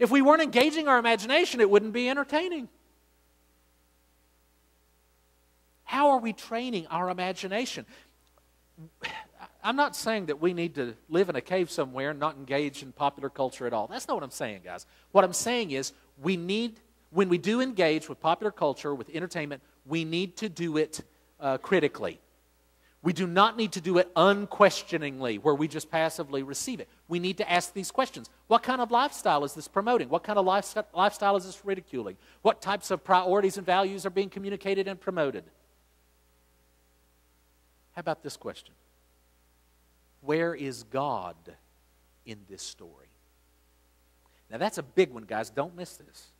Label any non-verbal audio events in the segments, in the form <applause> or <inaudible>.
If we weren't engaging our imagination, it wouldn't be entertaining. How are we training our imagination? I'm not saying that we need to live in a cave somewhere and not engage in popular culture at all. That's not what I'm saying, guys. What I'm saying is we need, when we do engage with popular culture, with entertainment, we need to do it uh, critically. We do not need to do it unquestioningly, where we just passively receive it. We need to ask these questions What kind of lifestyle is this promoting? What kind of lifestyle is this ridiculing? What types of priorities and values are being communicated and promoted? How about this question? Where is God in this story? Now, that's a big one, guys. Don't miss this.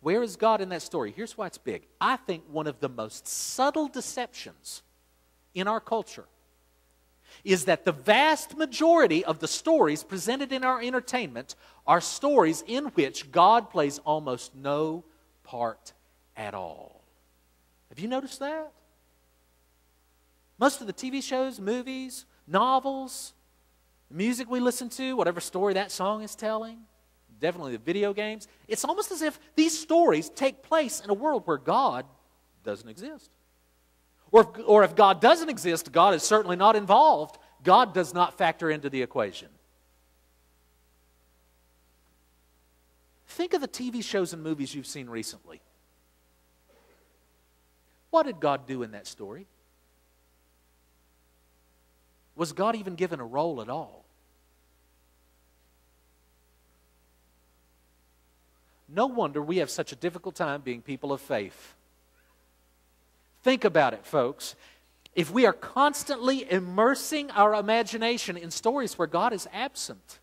Where is God in that story? Here's why it's big. I think one of the most subtle deceptions in our culture is that the vast majority of the stories presented in our entertainment are stories in which God plays almost no part at all. Have you noticed that? Most of the TV shows, movies, novels, music we listen to, whatever story that song is telling, definitely the video games, it's almost as if these stories take place in a world where God doesn't exist. Or if, or if God doesn't exist, God is certainly not involved. God does not factor into the equation. Think of the TV shows and movies you've seen recently. What did God do in that story? Was God even given a role at all? No wonder we have such a difficult time being people of faith. Think about it, folks. If we are constantly immersing our imagination in stories where God is absent,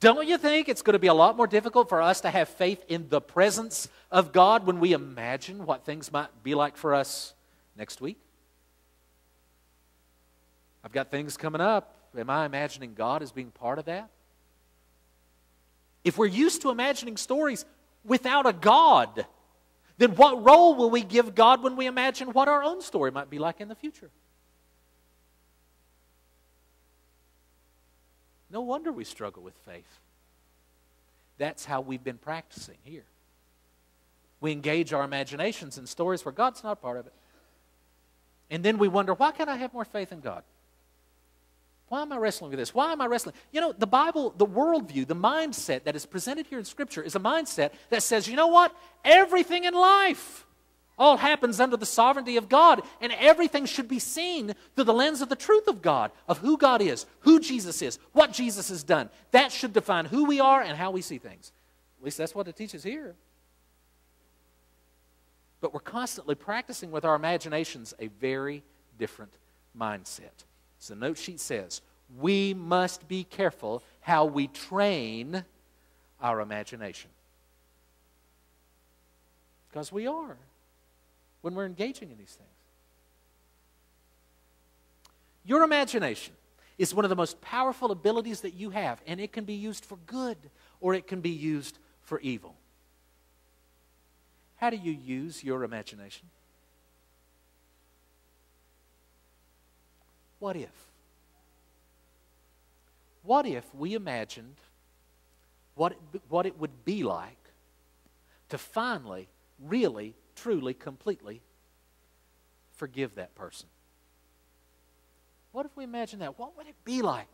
don't you think it's going to be a lot more difficult for us to have faith in the presence of God when we imagine what things might be like for us next week? I've got things coming up. Am I imagining God as being part of that? If we're used to imagining stories without a God, then what role will we give God when we imagine what our own story might be like in the future? No wonder we struggle with faith. That's how we've been practicing here. We engage our imaginations in stories where God's not part of it. And then we wonder, why can't I have more faith in God? Why am I wrestling with this? Why am I wrestling? You know, the Bible, the worldview, the mindset that is presented here in Scripture is a mindset that says, you know what? Everything in life all happens under the sovereignty of God, and everything should be seen through the lens of the truth of God, of who God is, who Jesus is, what Jesus has done. That should define who we are and how we see things. At least that's what it teaches here. But we're constantly practicing with our imaginations a very different mindset. So the note sheet says, we must be careful how we train our imagination. Because we are when we're engaging in these things. Your imagination is one of the most powerful abilities that you have, and it can be used for good or it can be used for evil. How do you use your imagination? What if? What if we imagined what it, what it would be like to finally, really, truly, completely forgive that person? What if we imagine that? What would it be like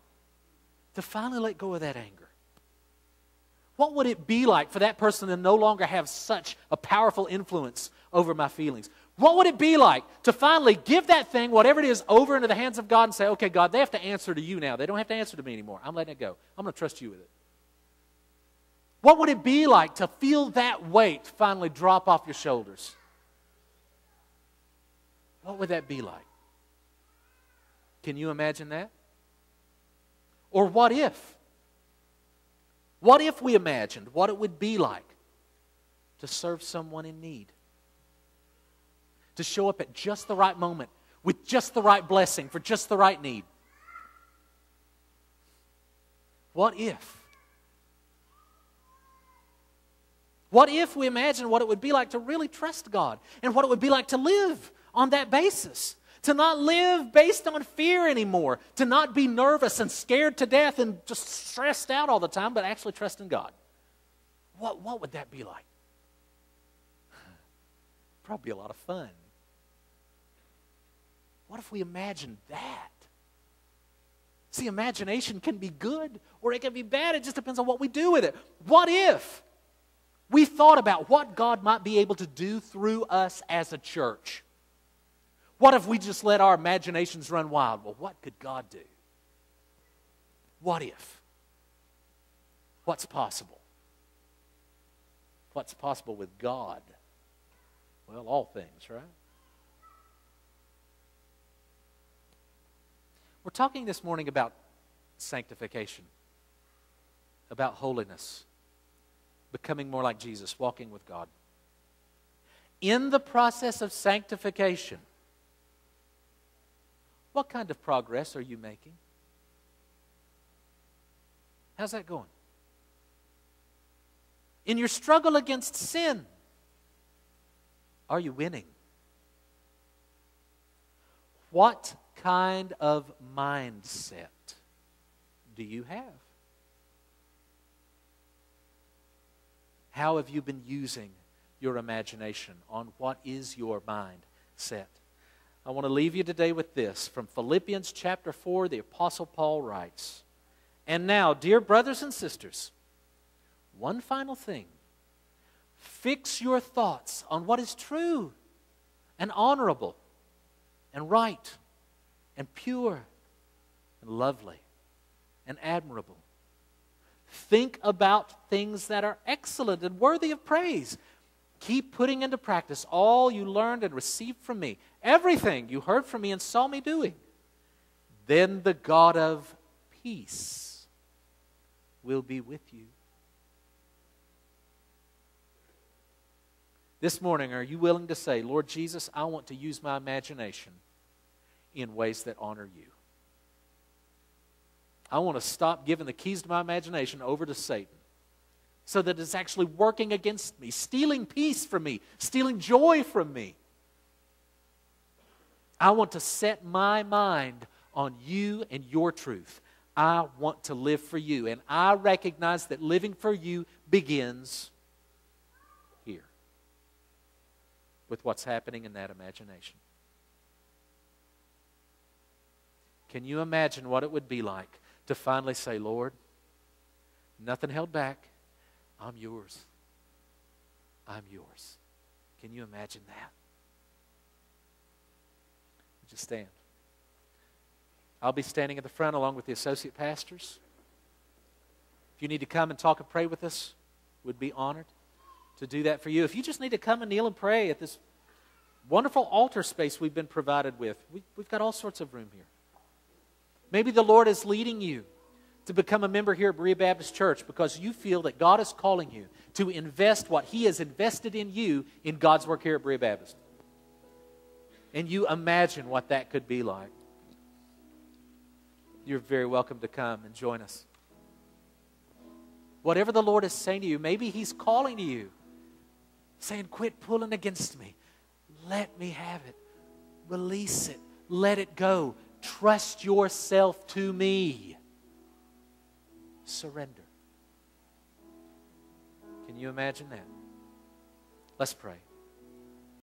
to finally let go of that anger? What would it be like for that person to no longer have such a powerful influence over my feelings? What would it be like to finally give that thing, whatever it is, over into the hands of God and say, okay, God, they have to answer to you now. They don't have to answer to me anymore. I'm letting it go. I'm going to trust you with it. What would it be like to feel that weight finally drop off your shoulders? What would that be like? Can you imagine that? Or what if? What if we imagined what it would be like to serve someone in need? To show up at just the right moment with just the right blessing for just the right need. What if? What if we imagine what it would be like to really trust God and what it would be like to live on that basis? To not live based on fear anymore, to not be nervous and scared to death and just stressed out all the time, but actually trust in God. What, what would that be like? <sighs> Probably a lot of fun. What if we imagine that? See, imagination can be good or it can be bad. It just depends on what we do with it. What if we thought about what God might be able to do through us as a church? What if we just let our imaginations run wild? Well, what could God do? What if? What's possible? What's possible with God? Well, all things, right? We're talking this morning about sanctification, about holiness, becoming more like Jesus, walking with God. In the process of sanctification, what kind of progress are you making? How's that going? In your struggle against sin, are you winning? What kind of mindset do you have? How have you been using your imagination on what is your mind set? I want to leave you today with this from Philippians chapter 4, the Apostle Paul writes And now, dear brothers and sisters, one final thing fix your thoughts on what is true and honorable and right and pure and lovely and admirable. Think about things that are excellent and worthy of praise. Keep putting into practice all you learned and received from me, everything you heard from me and saw me doing. Then the God of peace will be with you. This morning, are you willing to say, Lord Jesus, I want to use my imagination in ways that honor you. I want to stop giving the keys to my imagination over to Satan so that it's actually working against me, stealing peace from me, stealing joy from me. I want to set my mind on you and your truth. I want to live for you. And I recognize that living for you begins here with what's happening in that imagination. Can you imagine what it would be like to finally say, Lord, nothing held back. I'm yours. I'm yours. Can you imagine that? Just stand. I'll be standing at the front along with the associate pastors. If you need to come and talk and pray with us, we'd be honored to do that for you. If you just need to come and kneel and pray at this wonderful altar space we've been provided with, we, have got all sorts of room here. Maybe the Lord is leading you to become a member here at Berea Baptist Church because you feel that God is calling you to invest what He has invested in you in God's work here at Berea Baptist. And you imagine what that could be like. You're very welcome to come and join us. Whatever the Lord is saying to you, maybe He's calling to you, saying, Quit pulling against me. Let me have it. Release it. Let it go. Trust yourself to me. Surrender. Can you imagine that? Let's pray.